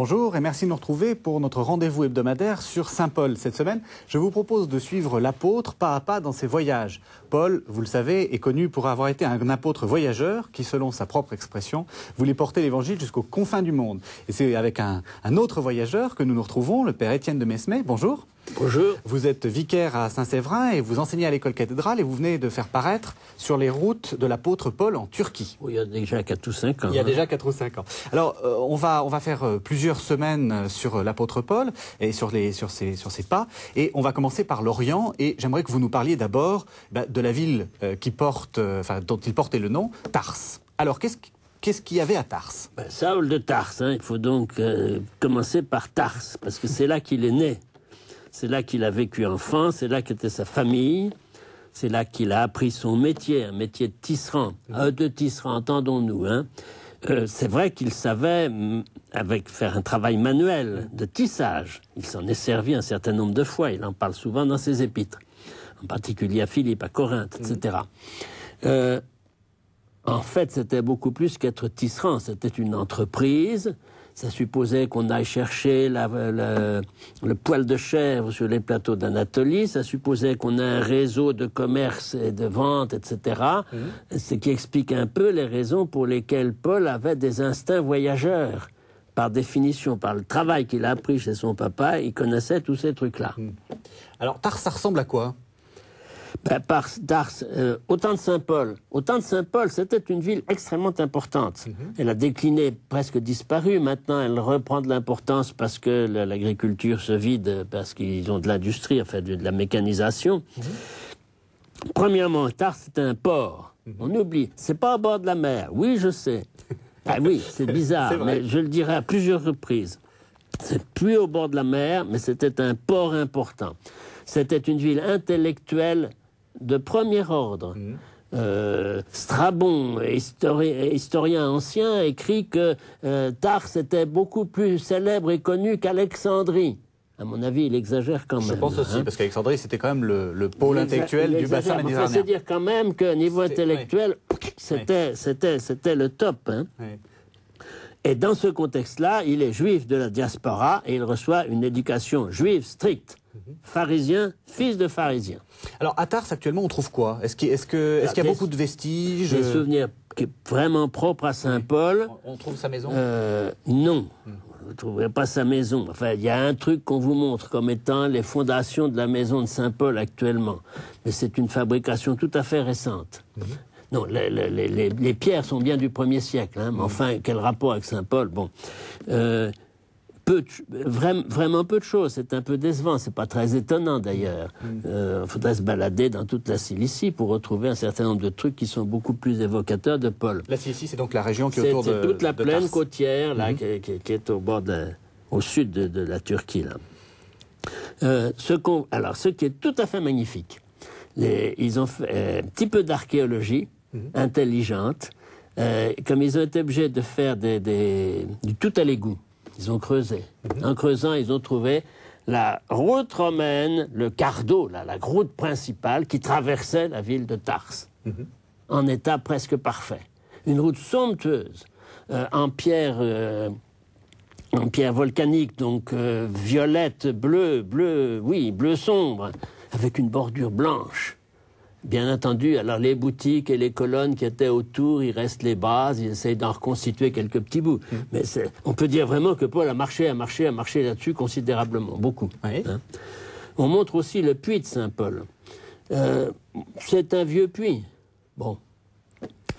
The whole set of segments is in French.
Bonjour et merci de nous retrouver pour notre rendez-vous hebdomadaire sur Saint-Paul. Cette semaine, je vous propose de suivre l'apôtre pas à pas dans ses voyages. Paul, vous le savez, est connu pour avoir été un apôtre voyageur qui, selon sa propre expression, voulait porter l'évangile jusqu'aux confins du monde. Et c'est avec un, autre voyageur que nous nous retrouvons, le père Étienne de Mesmet. Bonjour. Bonjour. Vous êtes vicaire à Saint-Séverin et vous enseignez à l'école cathédrale et vous venez de faire paraître sur les routes de l'apôtre Paul en Turquie. Oui, il y a déjà 4 ou 5 ans. Il y a hein. déjà 4 ou 5 ans. Alors, euh, on, va, on va faire euh, plusieurs semaines sur l'apôtre Paul et sur, les, sur, ses, sur ses pas. Et on va commencer par l'Orient. Et j'aimerais que vous nous parliez d'abord bah, de la ville euh, qui porte, dont il portait le nom, Tars. Alors, qu'est-ce Qu'est-ce qu'il y avait à Tars? Ben, Saul de Tars. Hein. il faut donc commencer par Tars, parce que c'est là qu'il est né. C'est là qu'il a vécu enfant, c'est là qu'était sa famille, c'est là qu'il a appris son métier, un métier de tisserand. Euh, de tisserand, entendons-nous. Hein. Euh, c'est vrai qu'il savait mm, avec faire un travail manuel de tissage. Il s'en est servi un certain nombre de fois. Il en parle souvent dans ses épîtres, en particulier à Philippe, à Corinthe, etc. Euh, en fait, c'était beaucoup plus qu'être tisserand. C'était une entreprise ça supposait qu'on aille chercher le poil de chèvre sur les plateaux d'Anatolie. Ça supposait qu'on ait un réseau de commerce et de vente, etc. Mhm. Ce qui explique un peu les raisons pour lesquelles Paul avait des instincts voyageurs. Par définition, par le travail qu'il a appris chez son papa, il connaissait tous ces trucs-là. Mhm. Alors, Tars, ça ressemble à quoi? Par Dars, euh, au temps de Saint-Paul. Au temps de Saint-Paul, c'était une ville extrêmement importante. Mhm. Elle a décliné, presque disparu. Maintenant, elle reprend de l'importance parce que l'agriculture se vide, parce qu'ils ont de l'industrie, enfin de, la mécanisation. Mhm. Premièrement, Tars, c'était un port. Mhm. On oublie. C'est pas au bord de la mer. Oui, je sais. ah oui, c'est bizarre, mais je le dirai à plusieurs reprises. C'est plus au bord de la mer, mais c'était un port important. C'était une ville intellectuelle de premier ordre. Mmh. Euh, Strabon, historien, ancien, écrit que euh, Tars était beaucoup plus célèbre et connu qu'Alexandrie. À mon avis, il exagère quand même. Je pense aussi, hein. parce qu'Alexandrie, c'était quand même le, pôle intellectuel du bassin méditerranéen. Il faut dire quand même qu'au niveau intellectuel, c'était le top. Hein. Et dans ce contexte-là, il est juif de la diaspora et il reçoit une éducation juive stricte. Pharisien, fils de pharisien. Alors, à Tars, actuellement, on trouve quoi? Est-ce qu'il y a beaucoup de vestiges? Des souvenirs vraiment propres à Saint-Paul. On trouve sa maison? Euh, Non. Hmm. Vous ne trouverez pas sa maison. Enfin, il y a un truc qu'on vous montre comme étant les fondations de la maison de Saint-Paul actuellement. Mais c'est une fabrication tout à fait récente. Hmm. Non, les, pierres sont bien du 1er siècle, hein, mais hmm. enfin, quel rapport avec Saint-Paul Bon. Euh, vraiment, peu de choses. C'est un peu décevant. C'est pas très étonnant d'ailleurs. Il mm. euh, faudrait se balader dans toute la Cilicie pour retrouver un certain nombre de trucs qui sont beaucoup plus évocateurs de Paul. La Cilicie, c'est donc la région qui est, autour de. C'est toute la plaine côtière là, mm-hmm. qui, est au bord au sud de, la Turquie là. Euh, ce alors, ce qui est tout à fait magnifique, ils ont fait euh, un petit peu d'archéologie mm-hmm. intelligente. comme ils ont été obligés de faire du tout à l'égout, ils ont creusé. Mhm. En creusant, ils ont trouvé la route romaine, le cardo, la route principale qui traversait la ville de Tars, mhm. en état presque parfait. Une route somptueuse, euh, en pierre, euh, en pierre volcanique, donc euh, violette, bleu, bleu, oui, bleu sombre, avec une bordure blanche. Bien entendu, alors les boutiques et les colonnes qui étaient autour, il reste les bases, ils essayent d'en reconstituer quelques petits bouts. Mmh. Mais on peut dire vraiment que Paul a marché, a marché, a marché là-dessus considérablement, beaucoup. Hein. On montre aussi le puits de Saint-Paul. Euh, c'est un vieux puits. Bon.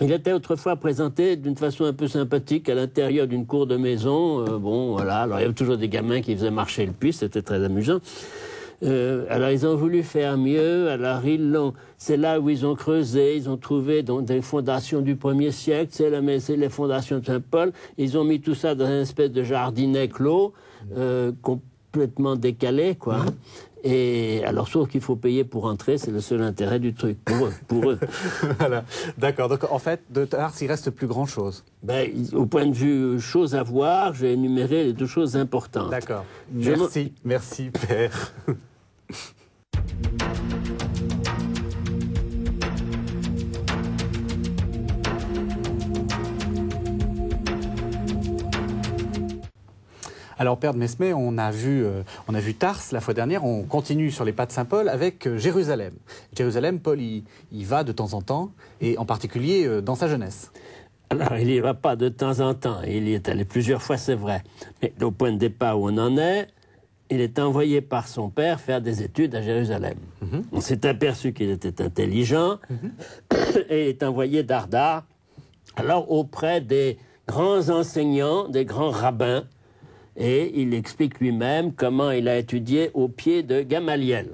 Il était autrefois présenté d'une façon un peu sympathique à l'intérieur d'une cour de maison. Euh, bon, voilà. Alors il y avait toujours des gamins qui faisaient marcher le puits, c'était très amusant. Euh, alors ils ont voulu faire mieux, alors ils l'ont. C'est là où ils ont creusé, ils ont trouvé donc, des fondations du 1er siècle, c'est les fondations de Saint-Paul. Ils ont mis tout ça dans une espèce de jardinet clos, euh, complètement décalé, quoi. Et alors, sauf qu'il faut payer pour entrer, c'est le seul intérêt du truc, pour eux. Pour eux. voilà, d'accord. Donc, en fait, de Tars, il reste plus grand-chose. Ben, au point de vue choses à voir, j'ai énuméré les deux choses importantes. D'accord. Merci, merci, Père. Alors, Père de Mesmet, on a, vu, euh, on a vu Tars la fois dernière, on continue sur les pas de Saint Paul avec euh, Jérusalem. Jérusalem, Paul y, va de temps en temps, et en particulier euh, dans sa jeunesse. Alors, il n'y va pas de temps en temps, il y est allé plusieurs fois, c'est vrai. Mais au point de départ où on en est, il est envoyé par son père faire des études à Jérusalem. Mhm. On s'est aperçu qu'il était intelligent mhm. et est envoyé d'Ardar, alors auprès des grands enseignants, des grands rabbins, et il explique lui-même comment il a étudié au pied de Gamaliel.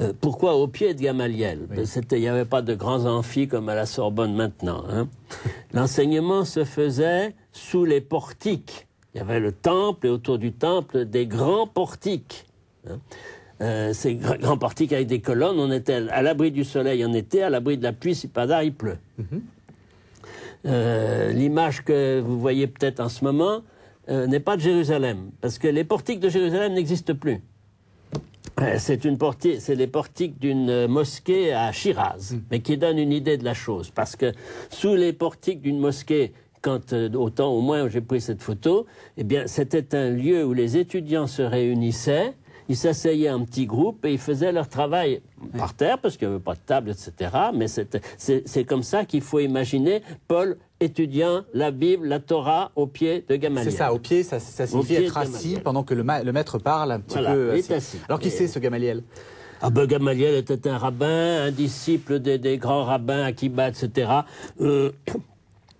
Euh, pourquoi au pied de Gamaliel? Il n'y avait pas de grands amphis comme à la Sorbonne maintenant. Hein. L'enseignement se faisait sous les portiques. Il y avait le temple et autour du temple des grands portiques. Hein. Euh, ces grands portiques avec des colonnes, on était à l'abri du soleil en été, à l'abri de la pluie si pas d'art il pleut. Mhm. Euh, l'image que vous voyez peut-être en ce moment, euh, n'est pas de Jérusalem, parce que les portiques de Jérusalem n'existent plus. C'est une c'est les portiques d'une mosquée à Shiraz, mm. mais qui donne une idée de la chose, parce que sous les portiques d'une mosquée, quand euh, autant au moins j'ai pris cette photo, eh bien c'était un lieu où les étudiants se réunissaient ils s'asseyaient en petits groupes et ils faisaient leur travail par terre parce qu'il n'y avait pas de table, etc. Mais c'est comme ça qu'il faut imaginer Paul étudiant la Bible, la Torah au pied de Gamaliel. C'est ça, au pied, ça, signifie être assis pendant que le, maître parle un petit peu. Assis. Alors qui c'est ce Gamaliel? Ah ben, Gamaliel était un rabbin, un disciple des, grands rabbins, Akiba, etc. Euh,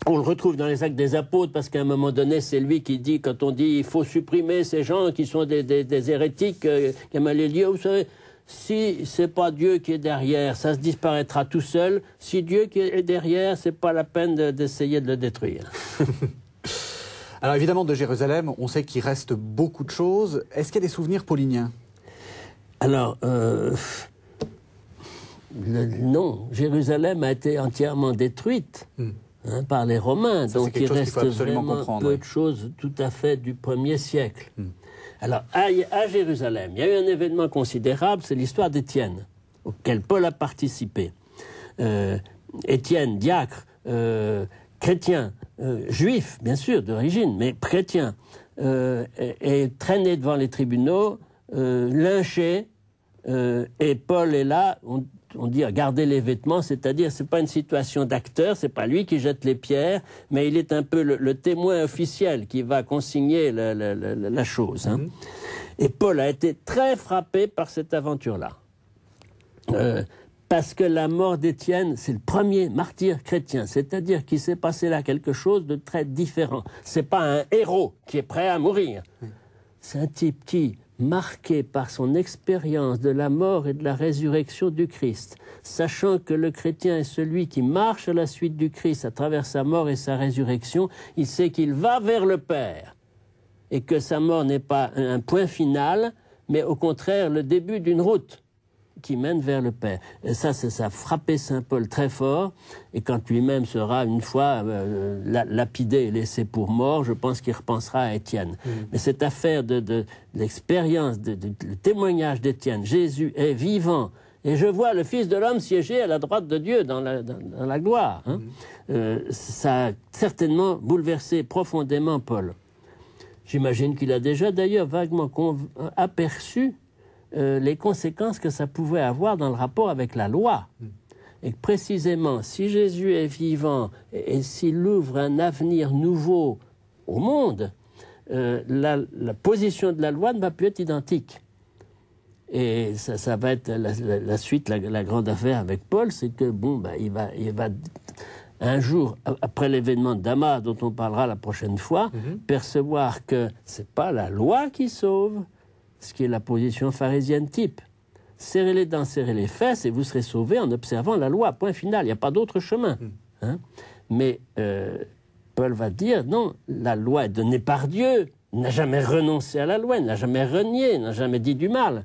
on le retrouve dans les actes des apôtres parce qu'à un moment donné, c'est lui qui dit, quand on dit il faut supprimer ces gens qui sont des, hérétiques, euh, dit, vous savez, si c'est pas Dieu qui est derrière, ça se disparaîtra tout seul. Si Dieu qui est derrière, c'est pas la peine d'essayer de, le détruire. Alors évidemment, de Jérusalem, on sait qu'il reste beaucoup de choses. Est-ce qu'il y a des souvenirs pauliniens? Alors, euh, non, Jérusalem a été entièrement détruite. Hmm. Hein, par les Romains. donc il reste vraiment peu de choses tout à fait du premier siècle. Hmm. Alors à, Jérusalem, il y a eu un événement considérable, c'est l'histoire d'Étienne, auquel Paul a participé. Euh, Étienne, diacre, euh, chrétien, euh, juif, bien sûr, d'origine, mais chrétien, est, traîné devant les tribunaux, lynché, et Paul est là, on dit garder les vêtements, c'est-à-dire c'est pas une situation d'acteur, c'est pas lui qui jette les pierres, mais il est un peu le, témoin officiel qui va consigner la, chose. Hein. Mhm. Et Paul a été très frappé par cette aventure-là. Euh, parce que la mort d'Étienne, c'est le premier martyr chrétien, c'est-à-dire qu'il s'est passé là quelque chose de très différent. C'est pas un héros qui est prêt à mourir. C'est un type qui marqué par son expérience de la mort et de la résurrection du Christ, sachant que le chrétien est celui qui marche à la suite du Christ à travers sa mort et sa résurrection, il sait qu'il va vers le Père et que sa mort n'est pas un point final, mais au contraire le début d'une route qui mène vers le Père. Et ça, ça a frappé Saint Paul très fort. Et quand lui-même sera une fois euh, lapidé et laissé pour mort, je pense qu'il repensera à Étienne. Mm. Mais cette affaire de, l'expérience, de, le témoignage d'Étienne, Jésus est vivant. Et je vois le Fils de l'homme siéger à la droite de Dieu dans la, dans, la gloire. Hein. Mm. Euh, ça a certainement bouleversé profondément Paul. J'imagine qu'il a déjà d'ailleurs vaguement aperçu euh, les conséquences que ça pouvait avoir dans le rapport avec la loi. Et précisément, si Jésus est vivant et, s'il ouvre un avenir nouveau au monde, euh, la, position de la loi ne va plus être identique. Et ça, va être la, suite, la, grande affaire avec Paul, c'est que bon, bah, il, va, il va un jour, après l'événement de Damas, dont on parlera la prochaine fois, mhm. percevoir que c'est pas la loi qui sauve, ce qui est la position pharisienne type. Serrez les dents, serrez les fesses, et vous serez sauvés en observant la loi. Point final. Il n'y a pas d'autre chemin. Hmm. Hein. Mais euh, Paul va dire non, la loi est donnée par Dieu. Il n'a jamais renoncé à la loi, il n'a jamais renié, il n'a jamais dit du mal.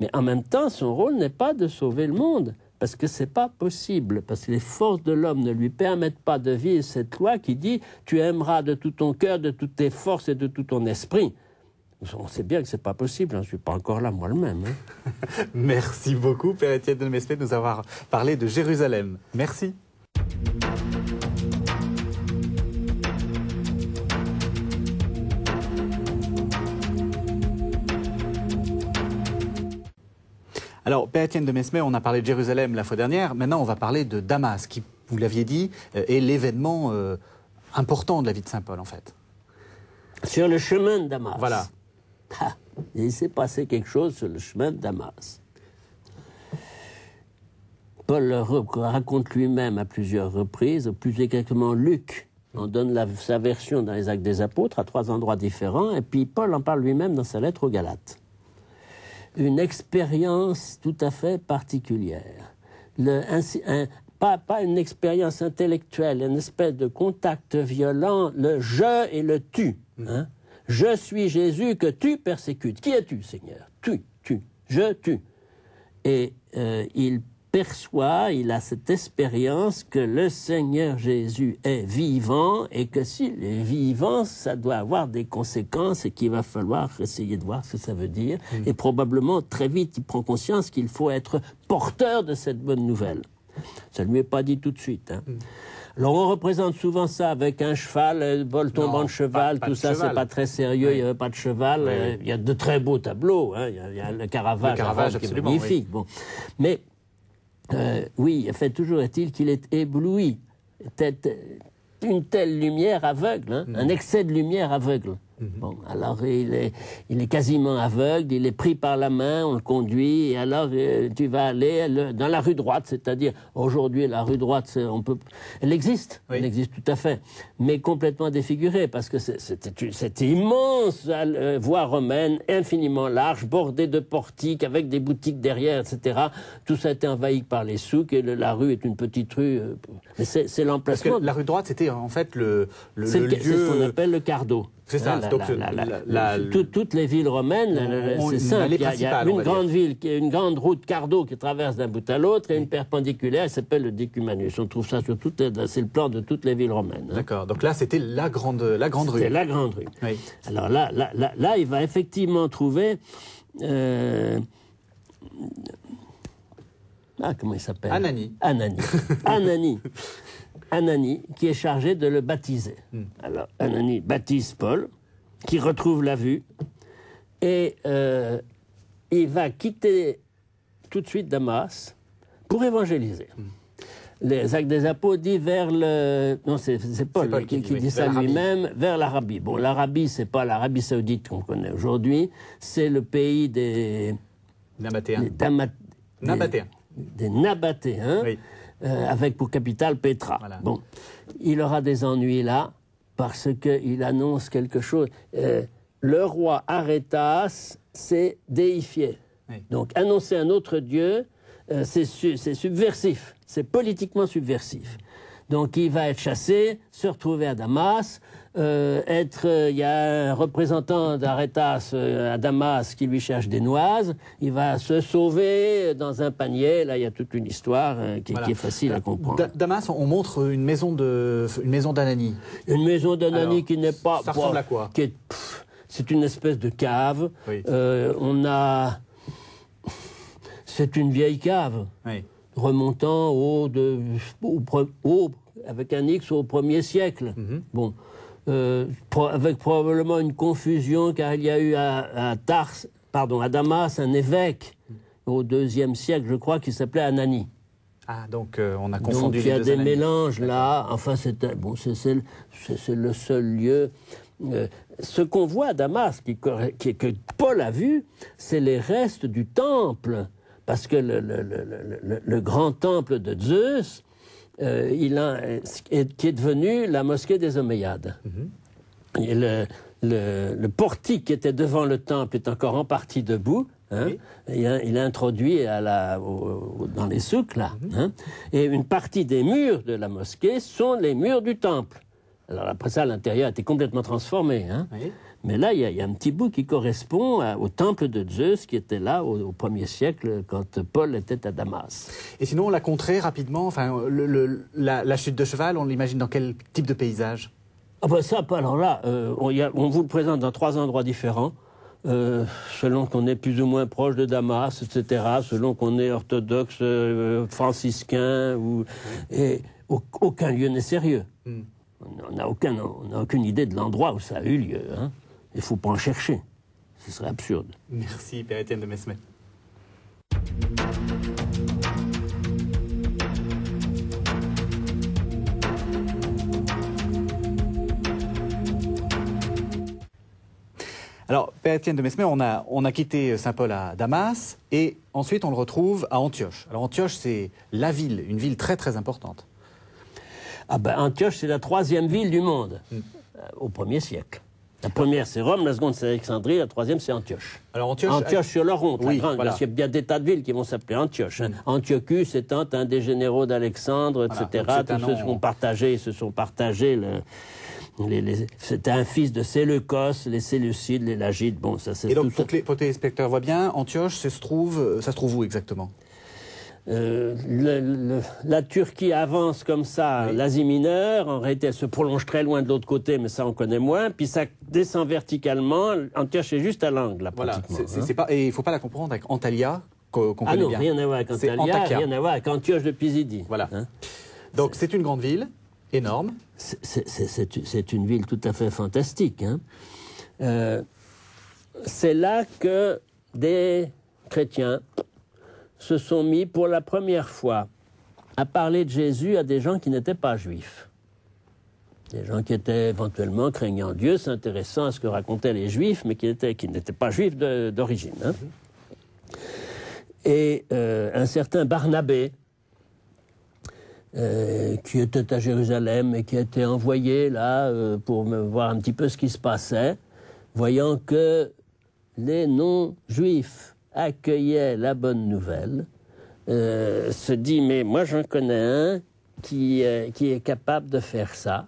Mais en même temps, son rôle n'est pas de sauver le monde, parce que c'est pas possible, parce que les forces de l'homme ne lui permettent pas de vivre cette loi qui dit tu aimeras de tout ton cœur, de toutes tes forces et de tout ton esprit. On sait bien que c'est pas possible, hein. je ne suis pas encore là moi-même. Hein. Merci beaucoup, Père Étienne de Mesplé, de nous avoir parlé de Jérusalem. Merci. Alors, Père Étienne de Mesmer, on a parlé de Jérusalem la fois dernière. Maintenant, on va parler de Damas, qui, vous l'aviez dit, euh, est l'événement euh, important de la vie de Saint Paul, en fait. Sur le chemin de Damas. Voilà. Ah, il s'est passé quelque chose sur le chemin de Damas. Paul raconte lui-même à plusieurs reprises, plus exactement Luc on donne sa version dans les Actes des Apôtres à trois endroits différents, et puis Paul en parle lui-même dans sa lettre aux Galates. Une expérience tout à fait particulière. pas, pas, une expérience intellectuelle, une espèce de contact violent, le je et le tu. Hein. Je suis Jésus que tu persécutes. Qui es-tu, Seigneur? Tu, tu, je, tu. Et euh, il perçoit, il a cette expérience que le Seigneur Jésus est vivant et que s'il est vivant, ça doit avoir des conséquences et qu'il va falloir essayer de voir ce que ça veut dire. Mm. Et probablement, très vite, il prend conscience qu'il faut être porteur de cette bonne nouvelle. Ça ne lui est pas dit tout de suite. Hein. Mm. Alors on représente souvent ça avec un cheval, vol tombant de cheval, tout ça c'est pas très sérieux, il n'y avait pas de cheval. Euh, il y a de très beaux tableaux, hein. il, y a, le Caravage, qui est magnifique. Bon. Mais euh, oui, fait, toujours est-il qu'il est ébloui. Une telle lumière aveugle, hein, mm. un excès de lumière aveugle. Mhm. Bon, alors il est, il est quasiment aveugle, il est pris par la main, on le conduit, et alors euh, tu vas aller dans la rue droite, c'est-à-dire aujourd'hui la rue droite, on peut, elle existe, elle existe tout à fait, mais complètement défigurée parce que c'était cette immense euh, voie romaine, infiniment large, bordée de portiques avec des boutiques derrière, etc. Tout ça a été envahi par les souks et la rue est une petite rue. Euh, mais c'est l'emplacement. La rue droite, c'était en fait le, le, le lieu. C'est ce qu'on appelle le cardo. C'est ça. donc, toutes les villes romaines, c'est simple. Il y a, une grande ville, une grande route cardo qui traverse d'un bout à l'autre et une perpendiculaire, elle s'appelle le Decumanus. On trouve ça sur toutes, c'est le plan de toutes les villes romaines. Hein. D'accord. Donc là, c'était la grande, la grande rue. C'était la grande rue. Oui. Alors là, là, là, il va effectivement trouver. Euh, ah, comment il s'appelle? Anani. Anani. Anani. Anani qui est chargé de le baptiser. Hmm. Alors Anani baptise Paul, qui retrouve la vue, et euh, il va quitter tout de suite Damas pour évangéliser. Hmm. Les actes des apôtres disent vers le. Non, c'est Paul, qui, dit ça lui-même, vers l'Arabie. Bon, l'Arabie, c'est pas l'Arabie saoudite qu'on connaît aujourd'hui, c'est le pays des. Nabatéens. Des, Nabatéens. Des, Nabatéens. Oui euh, avec pour capitale Petra. Bon, il aura des ennuis là parce qu'il annonce quelque chose. Euh, le roi Arétas s'est déifié. Donc annoncer un autre Dieu, euh, c'est subversif, c'est politiquement subversif. Donc il va être chassé, se retrouver à Damas, euh, être, euh, il y a un représentant d'Aretas euh, à Damas qui lui cherche des noises, il va se sauver dans un panier. Là, il y a toute une histoire qui, est facile à comprendre. Damas, on montre une maison de, une maison d'Anani. Une maison d'Anani qui n'est pas. Ça ressemble à quoi? C'est une espèce de cave. on a. C'est une vieille cave. Remontant au, de, au, avec un X au premier siècle. Mhm. Bon, euh, avec probablement une confusion, car il y a eu à, Tars, pardon, à Damas un évêque au deuxième siècle, je crois, qui s'appelait Anani. Ah, donc euh, on a confondu donc, il y a des mélanges là. Enfin, c'est bon, c'est le seul lieu. Euh, ce qu'on voit à Damas, qui, que Paul a vu, c'est les restes du temple. Parce que le, le grand temple de Zeus, euh, il a, qui est devenu la mosquée des Omeyyades. Mhm. le, portique qui était devant le temple est encore en partie debout. Hein. il, a, introduit à la, dans les souks, là. Mhm. Hein. et une partie des murs de la mosquée sont les murs du temple. Alors après ça, l'intérieur a été complètement transformé. Hein. Mais là, il y, a un petit bout qui correspond au temple de Zeus qui était là au, 1er siècle quand Paul était à Damas. Et sinon, la contrée, rapidement, enfin, la, chute de cheval, on l'imagine dans quel type de paysage? Ah ben ça, alors là, euh, on, vous le présente dans trois endroits différents. Euh, selon qu'on est plus ou moins proche de Damas, etc., selon qu'on est orthodoxe, euh, franciscain, ou, et aucun lieu n'est sérieux. Hmm. On n'a aucun, aucune idée de l'endroit où ça a eu lieu. Hein. Il ne faut pas en chercher. Ce serait absurde. Merci, Père Étienne de Mesmet. Alors, Père Étienne de Mesmer, on a, on a quitté Saint-Paul à Damas et ensuite on le retrouve à Antioche. Alors Antioche, c'est la ville, une ville très très importante. Ah ben, Antioche, c'est la troisième ville du monde, Hmm. euh, au premier siècle. La première, c'est Rome, la seconde, c'est Alexandrie, la troisième, c'est Antioche. Alors Antioche, Antioche sur l'Oronte, la Oui, voilà. parce qu'il y a bien des tas de villes qui vont s'appeler Antioche. hein. Antiochus étant un des généraux d'Alexandre, etc. Tous ceux nom- se sont partagés, se sont partagés le. C'était un fils de Séleucos, les Séleucides, les Lagides, bon, ça c'est Et tout donc, ça. pour que les, pour voient bien, Antioche, ça se trouve, ça se trouve où exactement? Euh, le- le- la Turquie avance comme ça, l'Asie mineure, en réalité elle se prolonge très loin de l'autre côté, mais ça on connaît moins, puis ça descend verticalement, Antioche est juste à l'angle là Voilà. pratiquement. c'est- c'est- hein. c'est pas, et il ne faut pas la confondre avec Antalya, qu'on qu'on Ah connaît non, bien. rien à voir avec C'est Antalya, rien à voir avec Antioche de Pisidie. Voilà. hein. Donc c'est une grande ville, énorme. C'est- c'est- c'est- C'est c'est une ville tout à fait fantastique. hein. Euh, c'est là que des chrétiens se sont mis pour la première fois à parler de Jésus à des gens qui n'étaient pas juifs. Des gens qui étaient éventuellement craignant Dieu, s'intéressant à ce que racontaient les juifs, mais qui n'étaient pas juifs d'origine. hein. Et euh, un certain Barnabé, euh, qui était à Jérusalem et qui a été envoyé là euh, pour voir un petit peu ce qui se passait, voyant que les non-juifs accueillaient la bonne nouvelle, euh, se dit mais moi j'en connais un qui, euh, qui est capable de faire ça.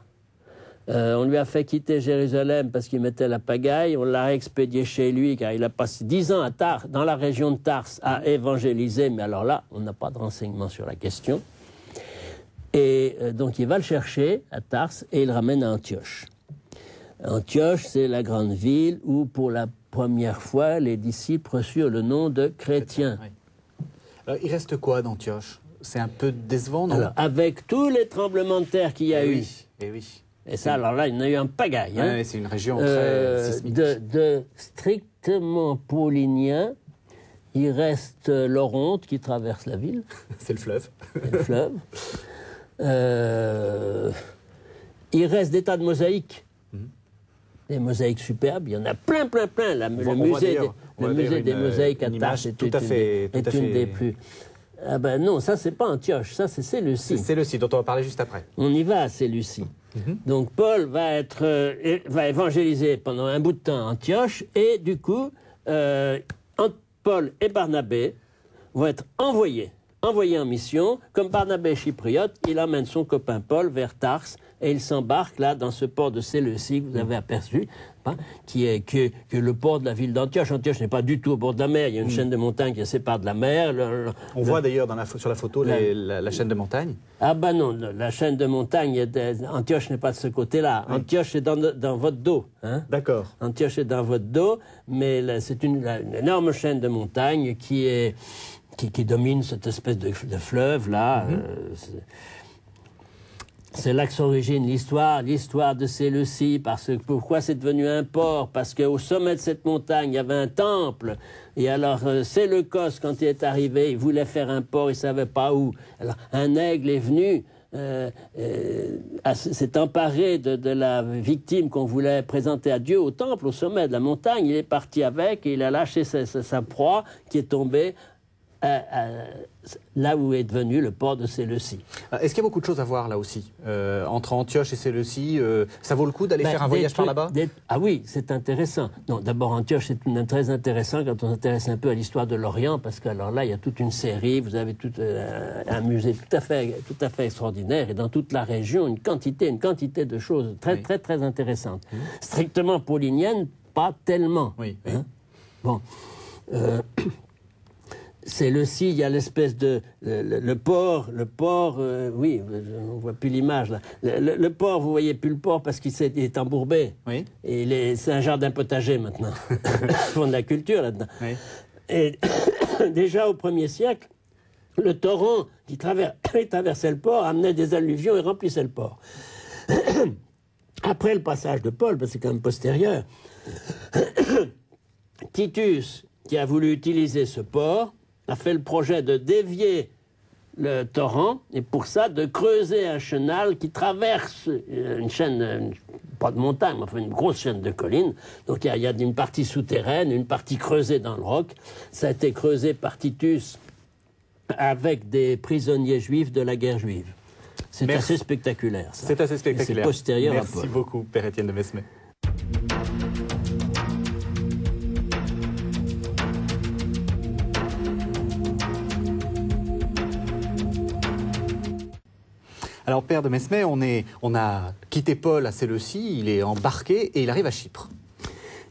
Euh, on lui a fait quitter Jérusalem parce qu'il mettait la pagaille. On l'a expédié chez lui car il a passé dix ans à Tars, dans la région de Tars à évangéliser. Mais alors là, on n'a pas de renseignements sur la question. Et donc il va le chercher à Tars et il le ramène à Antioche. Antioche, c'est la grande ville où pour la première fois les disciples reçurent le nom de chrétiens. Oui. Alors, il reste quoi d'Antioche? C'est un peu décevant, non? Alors avec tous les tremblements de terre qu'il y a Eh eu, oui, eh oui. et ça alors là il y en a eu un pagaille. hein. C'est une région très Euh, sismique. de, de strictement paulinien, il reste euh, l'Oronte qui traverse la ville, C'est le fleuve. le fleuve. Euh, il reste des tas de mosaïques. Des mosaïques superbes, il y en a plein, plein, plein. La- le musée, des, le musée une- mosaïques à une Tâche est, tout une à des- fait- tout est à une fait- des plus. Ah ben non, ça c'est pas Antioche, ça c'est Séleucie. C'est le site dont on va parler juste après. On y va à Séleucie. Mhm. Donc Paul va, être, euh, va évangéliser pendant un bout de temps Antioche et du coup, euh, Paul et Barnabé vont être envoyés, envoyés en mission. Comme Barnabé est chypriote, il emmène son copain Paul vers Tars et il s'embarque là dans ce port de Séleucie que vous avez aperçu, hein, qui, est, est le port de la ville d'Antioche. Antioche n'est pas du tout au bord de la mer, il y a une chaîne de montagnes qui la sépare de la mer. Le- le- On voit d'ailleurs la sur la photo les- la, la chaîne de montagne. ah ben non, la chaîne de montagne, est Antioche n'est pas de ce côté-là. Antioche est dans, dans votre dos. Hein? D'accord. Antioche est dans votre dos, mais c'est une, énorme chaîne de montagne qui, est, qui, qui domine cette espèce de, de fleuve là. Mhm. euh, c'est- là que s'origine l'histoire, l'histoire de Séleucie. Parce que pourquoi c'est devenu un port? Parce qu'au sommet de cette montagne, il y avait un temple. Et alors, euh, Séleucos, quand il est arrivé, il voulait faire un port, il savait pas où. Alors, un aigle est venu. euh, euh, s'est emparé de, la victime qu'on voulait présenter à Dieu au temple, au sommet de la montagne. Il est parti avec et il a lâché sa- sa proie qui est tombée à- à- là où est devenu le port de Séleucie. Ah, Est-ce qu'il y a beaucoup de choses à voir là aussi Euh, Entre Antioche et Séleucie, euh, ça vaut le coup d'aller Ben, faire un voyage par là-bas? des- Ah oui, c'est intéressant. Non, d'abord Antioche, c'est très intéressant quand on s'intéresse un peu à l'histoire de l'Orient, parce que alors là, il y a toute une série. Vous avez tout euh, un musée tout à fait, tout à fait extraordinaire, et dans toute la région, une quantité, une quantité de choses très, Oui. très, très intéressantes. Strictement pauliniennes, pas tellement. Oui, oui. Hein? Bon. C'est le si, il y a l'espèce de le, le- port, le port, euh, oui, on voit plus l'image là. Le, le- le port, vous voyez plus le port parce qu'il est embourbé. Oui. Et c'est un jardin potager maintenant. Ils font de la culture là-dedans. Oui. Et déjà au premier siècle, le torrent qui traversait le port amenait des alluvions et remplissait le port. Après le passage de Paul, parce que c'est quand même postérieur, Titus, qui a voulu utiliser ce port, a fait le projet de dévier le torrent, et pour ça, de creuser un chenal qui traverse euh, une chaîne, pas de montagne, mais enfin une grosse chaîne de collines. Donc il y, a une partie souterraine, une partie creusée dans le roc. Ça a été creusé par Titus avec des prisonniers juifs de la guerre juive. C'est assez spectaculaire. C'est assez spectaculaire. C'est postérieur Merci beaucoup, Père Étienne de Mesmet. Alors, Père de Mesmet, on, est, on a quitté Paul à Séleucie, il est embarqué et il arrive à Chypre.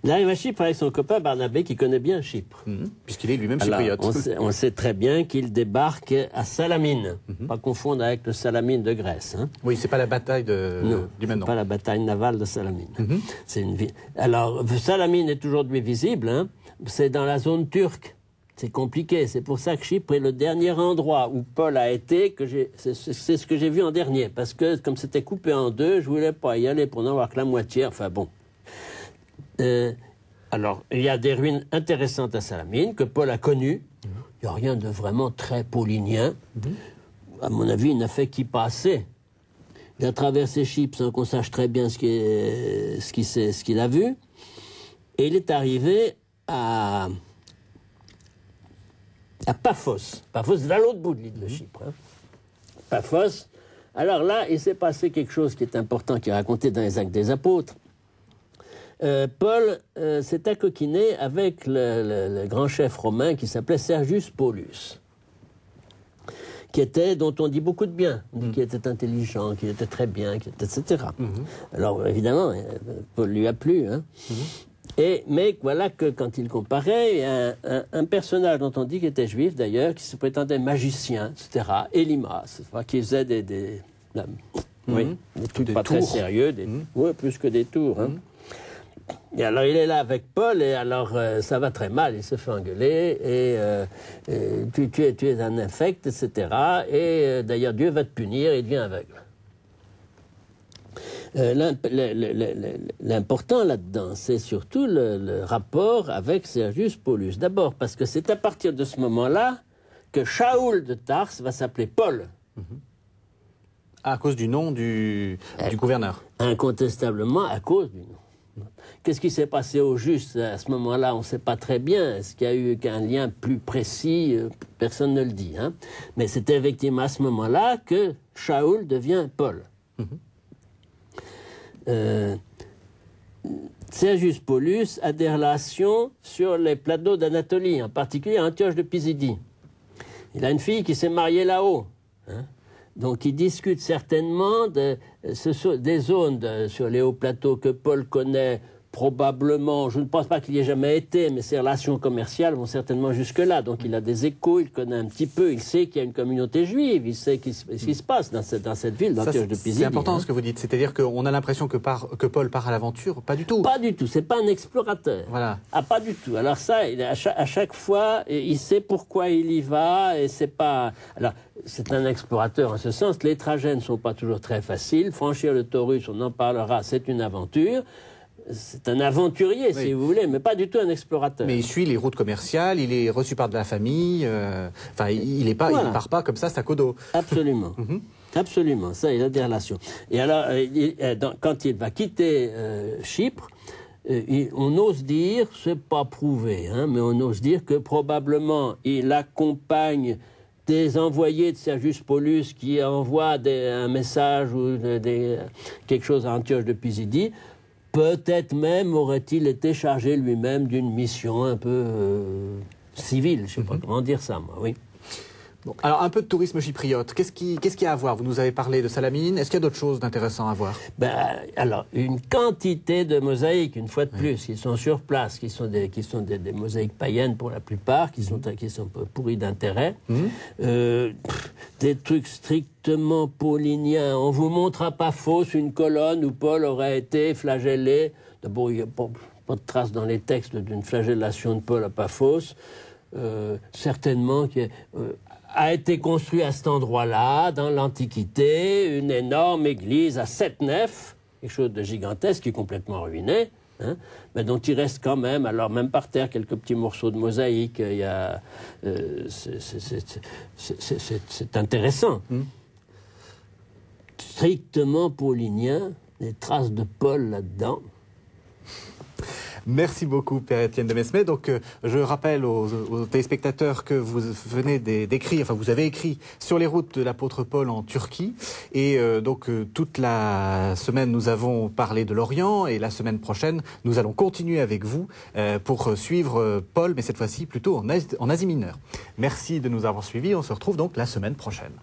Il arrive à Chypre avec son copain Barnabé qui connaît bien Chypre. Mhm. Puisqu'il est lui-même chypriote. On sait, très bien qu'il débarque à Salamine. Mhm. Pas confondre avec le Salamine de Grèce. Hein. Oui, c'est pas la bataille de, non, du même pas la bataille navale de Salamine. C'est une Alors, Salamine est aujourd'hui visible. Hein. C'est dans la zone turque. C'est compliqué. C'est pour ça que Chypre est le dernier endroit où Paul a été. Que c'est, ce que j'ai vu en dernier. Parce que comme c'était coupé en deux, je voulais pas y aller pour n'en voir que la moitié. Enfin bon. Euh, alors, il y a des ruines intéressantes à Salamine que Paul a connues. Il n'y a rien de vraiment très paulinien. À mon avis, il n'a fait qu'y passer. Il a traversé Chypre sans qu'on sache très bien ce qu'il a vu. Et il est arrivé à à Paphos. Paphos, c'est à l'autre bout de l'île de Chypre. Hein. Paphos. Alors là, il s'est passé quelque chose qui est important, qui est raconté dans les Actes des Apôtres. Euh, Paul euh, s'est accoquiné avec le, grand chef romain qui s'appelait Sergius Paulus, qui était, dont on dit beaucoup de bien, mm. qui était intelligent, qui était très bien, etc. Mm-hmm. Alors évidemment, euh, Paul lui a plu. Hein. Et, mais voilà que quand il comparait, un, un, personnage dont on dit qu'il était juif d'ailleurs, qui se prétendait magicien, etc., Elimas, qui faisait des, des, oui, mhm. des trucs pas très sérieux, des, oui, plus que des tours. Hein. Mhm. Et alors il est là avec Paul et alors euh, ça va très mal, il se fait engueuler et, euh, tu, tu, es, tu, es, un infect, etc. Et euh, d'ailleurs Dieu va te punir et il devient aveugle. Euh, l'important là-dedans, c'est surtout le, rapport avec Sergius Paulus. D'abord parce que c'est à partir de ce moment-là que Shaoul de Tars va s'appeler Paul. À cause du nom du, du gouverneur Incontestablement à cause du nom. Qu'est-ce qui s'est passé au juste à ce moment-là On ne sait pas très bien. Est-ce qu'il y a eu un lien plus précis? Euh, Personne ne le dit. Hein. Mais c'est effectivement à ce moment-là que Shaoul devient Paul. Mhm. Euh, Sergius Paulus a des relations sur les plateaux d'Anatolie, en particulier à Antioche de Pisidie. Il a une fille qui s'est mariée là-haut. Hein. Donc il discute certainement de, des zones sur les hauts plateaux que Paul connaît probablement, je ne pense pas qu'il y ait jamais été, mais ses relations commerciales vont certainement jusque-là. Donc il a des échos, il connaît un petit peu, il sait qu'il y a une communauté juive, il sait ce qui se passe dans cette, dans cette ville, d'Antioche de Pisidie. C'est important hein. ce que vous dites, c'est-à-dire qu'on a l'impression que, que Paul part à l'aventure, pas du tout. Pas du tout, c'est pas un explorateur. Voilà. Ah, pas du tout. Alors ça, à chaque, à chaque fois, il sait pourquoi il y va, et c'est pas... Alors, c'est un explorateur en ce sens. Les trajets ne sont pas toujours très faciles. Franchir le Taurus, on en parlera, c'est une aventure c'est un aventurier, si vous voulez, mais pas du tout un explorateur. Mais il suit les routes commerciales, il est reçu par de la famille. Euh, enfin, il ne part pas comme ça, sac au dos. Absolument. Mhm. Absolument, ça, il a des relations. Et alors, euh, euh, quand il va quitter Chypre, on ose dire, c'est pas prouvé, hein, mais on ose dire que probablement il accompagne des envoyés de Sergius Paulus qui envoient un message ou quelque chose à Antioche de Pisidie Peut-être même aurait-il été chargé lui-même d'une mission un peu euh, civile, je ne sais pas mhm. comment dire ça, moi, oui. Alors, un peu de tourisme chypriote. Qu'est-ce qu'il y a à voir? Vous nous avez parlé de Salamine. Est-ce qu'il y a d'autres choses d'intéressantes à voir? Ben, Alors, une quantité de mosaïques, une fois de plus, qui sont sur place, qui sont des, qui sont des, mosaïques païennes pour la plupart, qui sont, qui sont pourries d'intérêt. Mhm. Euh, des trucs strictement pauliniens. On vous montrera pas fausse une colonne où Paul aurait été flagellé. D'abord, il n'y a pas, de trace dans les textes d'une flagellation de Paul à Paphos. Euh, certainement, euh, a été construit à cet endroit-là, dans l'Antiquité, une énorme église à sept nefs, quelque chose de gigantesque qui est complètement ruiné. Hein, mais dont il reste quand même, alors même par terre, quelques petits morceaux de mosaïque. Il y a, euh, c'est intéressant. Hmm. Strictement paulinien, des traces de Paul là-dedans. Merci beaucoup, Père Étienne de Mesmet. Donc, euh, je rappelle aux, téléspectateurs que vous venez d'écrire, enfin, vous avez écrit sur les routes de l'apôtre Paul en Turquie. Et euh, donc, euh, toute la semaine, nous avons parlé de l'Orient. Et la semaine prochaine, nous allons continuer avec vous pour suivre Paul, mais cette fois-ci plutôt en Asie, en Asie mineure. Merci de nous avoir suivis. On se retrouve donc la semaine prochaine.